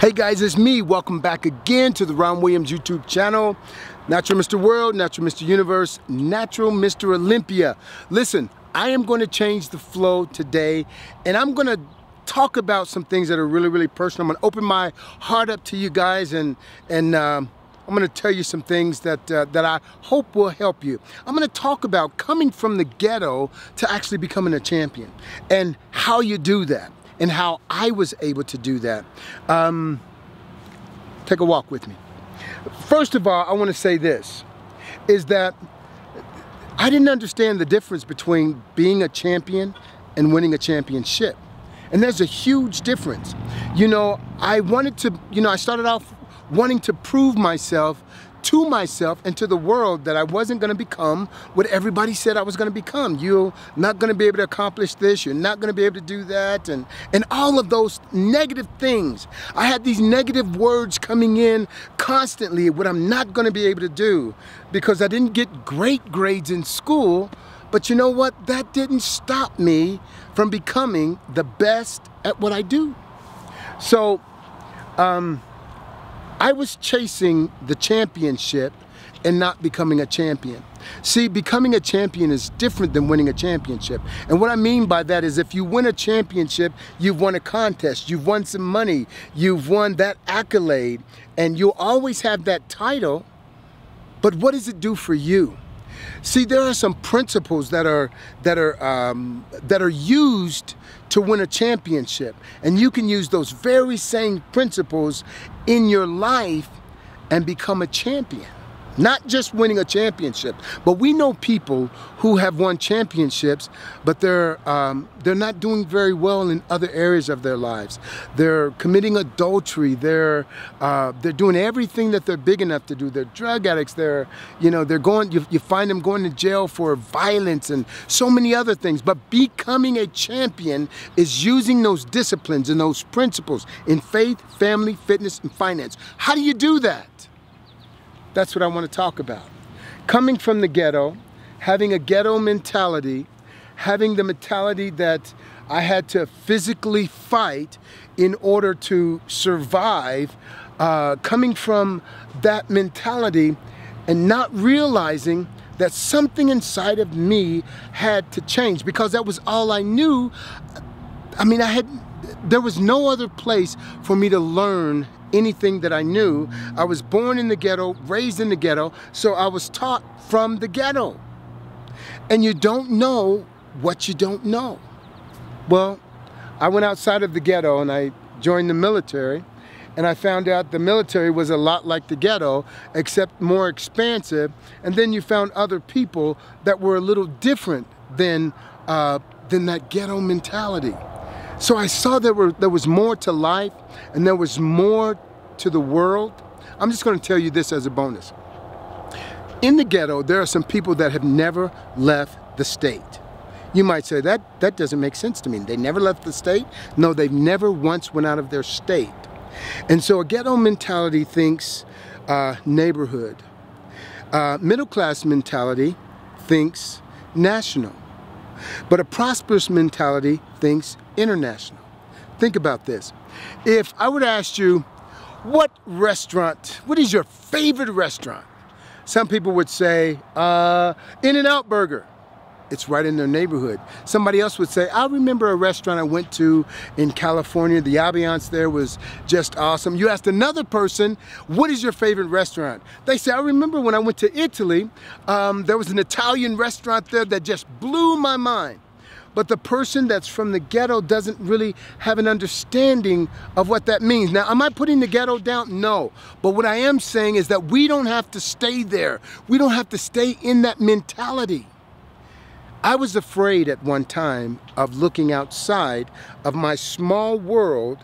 Hey guys, it's me. Welcome back again to the Ron Williams YouTube channel. Natural Mr. World, Natural Mr. Universe, Natural Mr. Olympia. Listen, I am going to change the flow today and I'm going to talk about some things that are really, really personal. I'm going to open my heart up to you guys and, and um, I'm going to tell you some things that, uh, that I hope will help you. I'm going to talk about coming from the ghetto to actually becoming a champion and how you do that and how I was able to do that. Um, take a walk with me. First of all, I want to say this, is that I didn't understand the difference between being a champion and winning a championship. And there's a huge difference. You know, I wanted to, you know, I started off wanting to prove myself to myself and to the world that I wasn't going to become what everybody said I was going to become. You're not going to be able to accomplish this. You're not going to be able to do that. And, and all of those negative things. I had these negative words coming in constantly, what I'm not going to be able to do because I didn't get great grades in school. But you know what? That didn't stop me from becoming the best at what I do. So, um, I was chasing the championship and not becoming a champion. See, becoming a champion is different than winning a championship. And what I mean by that is if you win a championship, you've won a contest, you've won some money, you've won that accolade, and you'll always have that title, but what does it do for you? See, there are some principles that are that are um, that are used to win a championship, and you can use those very same principles in your life and become a champion. Not just winning a championship, but we know people who have won championships, but they're um, they're not doing very well in other areas of their lives. They're committing adultery. They're uh, they're doing everything that they're big enough to do. They're drug addicts. They're you know they're going. You, you find them going to jail for violence and so many other things. But becoming a champion is using those disciplines and those principles in faith, family, fitness, and finance. How do you do that? That's what I want to talk about. Coming from the ghetto, having a ghetto mentality, having the mentality that I had to physically fight in order to survive, uh, coming from that mentality and not realizing that something inside of me had to change because that was all I knew. I mean, I had, there was no other place for me to learn anything that I knew. I was born in the ghetto, raised in the ghetto, so I was taught from the ghetto. And you don't know what you don't know. Well, I went outside of the ghetto and I joined the military and I found out the military was a lot like the ghetto, except more expansive. And then you found other people that were a little different than, uh, than that ghetto mentality. So I saw there, were, there was more to life and there was more to the world. I'm just going to tell you this as a bonus. In the ghetto, there are some people that have never left the state. You might say, that, that doesn't make sense to me. They never left the state? No, they've never once went out of their state. And so a ghetto mentality thinks uh, neighborhood. Uh, middle class mentality thinks national. But a prosperous mentality thinks international. Think about this. If I would ask you, what restaurant, what is your favorite restaurant? Some people would say, uh, In-N-Out Burger. It's right in their neighborhood. Somebody else would say, I remember a restaurant I went to in California. The ambiance there was just awesome. You asked another person, what is your favorite restaurant? They say, I remember when I went to Italy, um, there was an Italian restaurant there that just blew my mind. But the person that's from the ghetto doesn't really have an understanding of what that means. Now, am I putting the ghetto down? No. But what I am saying is that we don't have to stay there. We don't have to stay in that mentality. I was afraid at one time of looking outside of my small world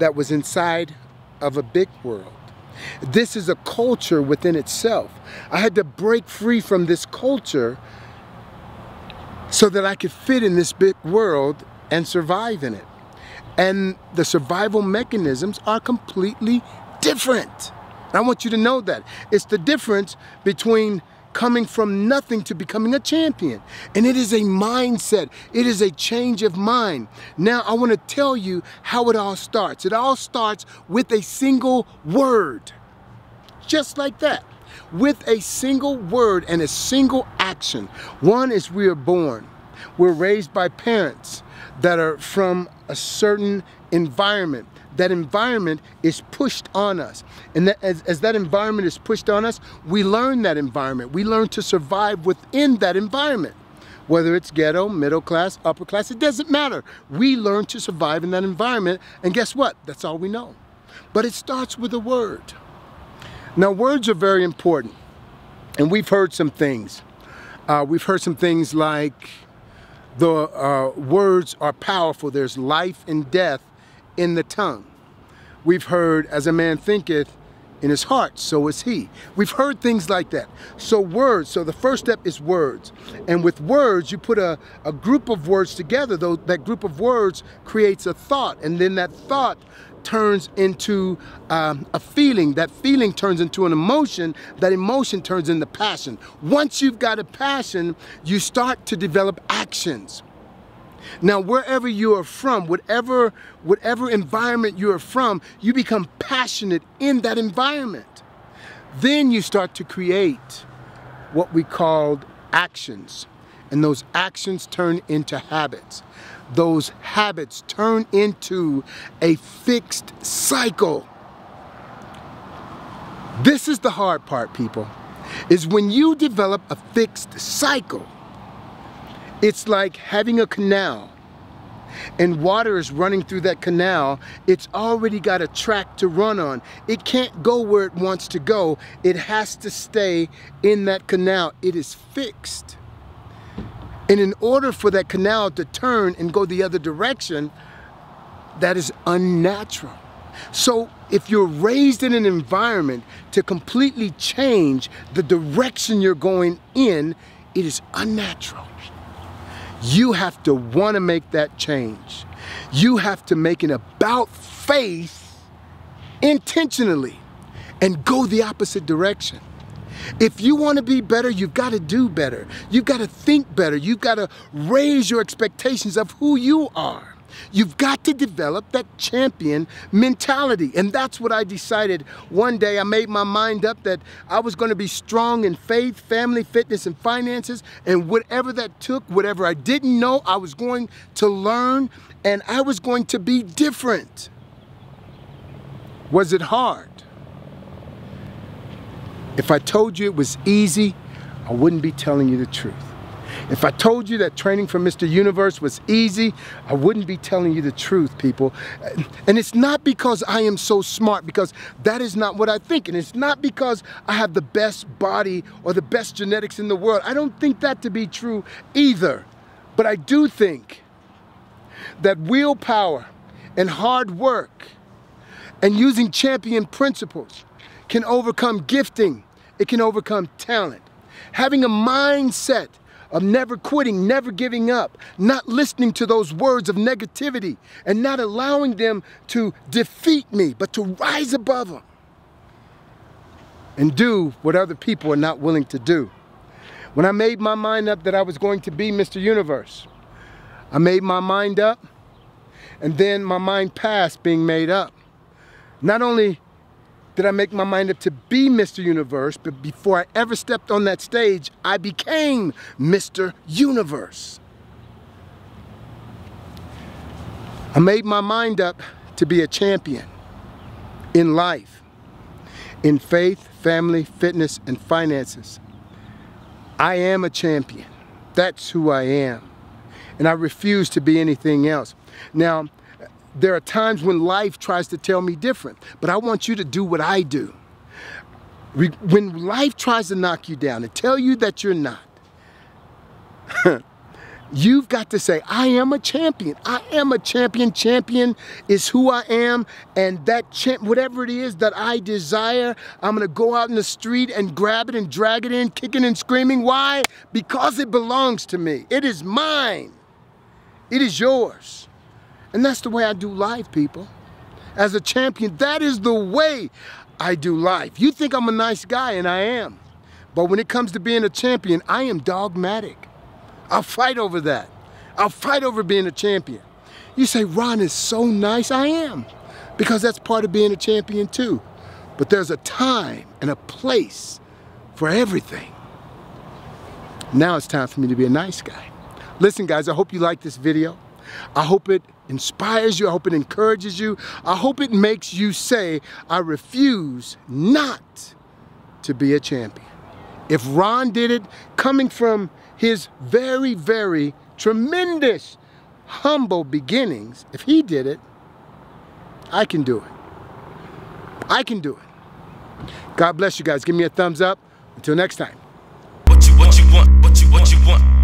that was inside of a big world. This is a culture within itself. I had to break free from this culture so that I could fit in this big world and survive in it. And the survival mechanisms are completely different. I want you to know that. It's the difference between coming from nothing to becoming a champion. And it is a mindset. It is a change of mind. Now I want to tell you how it all starts. It all starts with a single word. Just like that. With a single word and a single action. One is we are born. We're raised by parents that are from a certain environment that environment is pushed on us. And that, as, as that environment is pushed on us, we learn that environment. We learn to survive within that environment. Whether it's ghetto, middle class, upper class, it doesn't matter. We learn to survive in that environment. And guess what? That's all we know. But it starts with a word. Now, words are very important. And we've heard some things. Uh, we've heard some things like the uh, words are powerful. There's life and death in the tongue. We've heard, as a man thinketh in his heart, so is he. We've heard things like that. So words, so the first step is words. And with words, you put a, a group of words together, though that group of words creates a thought, and then that thought turns into um, a feeling. That feeling turns into an emotion. That emotion turns into passion. Once you've got a passion, you start to develop actions. Now, wherever you are from, whatever, whatever environment you are from, you become passionate in that environment. Then you start to create what we called actions. And those actions turn into habits. Those habits turn into a fixed cycle. This is the hard part, people, is when you develop a fixed cycle, it's like having a canal and water is running through that canal, it's already got a track to run on. It can't go where it wants to go. It has to stay in that canal. It is fixed. And in order for that canal to turn and go the other direction, that is unnatural. So if you're raised in an environment to completely change the direction you're going in, it is unnatural. You have to want to make that change. You have to make an about faith intentionally and go the opposite direction. If you want to be better, you've got to do better. You've got to think better. You've got to raise your expectations of who you are. You've got to develop that champion mentality. And that's what I decided one day. I made my mind up that I was going to be strong in faith, family, fitness, and finances. And whatever that took, whatever I didn't know, I was going to learn and I was going to be different. Was it hard? If I told you it was easy, I wouldn't be telling you the truth. If I told you that training for Mr. Universe was easy, I wouldn't be telling you the truth, people. And it's not because I am so smart, because that is not what I think. And it's not because I have the best body or the best genetics in the world. I don't think that to be true either. But I do think that willpower and hard work and using champion principles can overcome gifting. It can overcome talent. Having a mindset of never quitting, never giving up, not listening to those words of negativity and not allowing them to defeat me, but to rise above them and do what other people are not willing to do. When I made my mind up that I was going to be Mr. Universe, I made my mind up and then my mind passed being made up. Not only did I make my mind up to be Mr. Universe, but before I ever stepped on that stage, I became Mr. Universe. I made my mind up to be a champion in life, in faith, family, fitness, and finances. I am a champion. That's who I am. And I refuse to be anything else. Now, there are times when life tries to tell me different, but I want you to do what I do. When life tries to knock you down and tell you that you're not, you've got to say, I am a champion. I am a champion. Champion is who I am. And that champ, whatever it is that I desire, I'm going to go out in the street and grab it and drag it in, kicking and screaming. Why? Because it belongs to me. It is mine. It is yours. And that's the way I do life, people. As a champion, that is the way I do life. You think I'm a nice guy, and I am. But when it comes to being a champion, I am dogmatic. I'll fight over that. I'll fight over being a champion. You say, Ron is so nice. I am, because that's part of being a champion too. But there's a time and a place for everything. Now it's time for me to be a nice guy. Listen, guys, I hope you like this video. I hope it inspires you. I hope it encourages you. I hope it makes you say, I refuse not to be a champion. If Ron did it, coming from his very, very tremendous, humble beginnings, if he did it, I can do it. I can do it. God bless you guys. Give me a thumbs up. Until next time. What you, what you want, what you, what you want.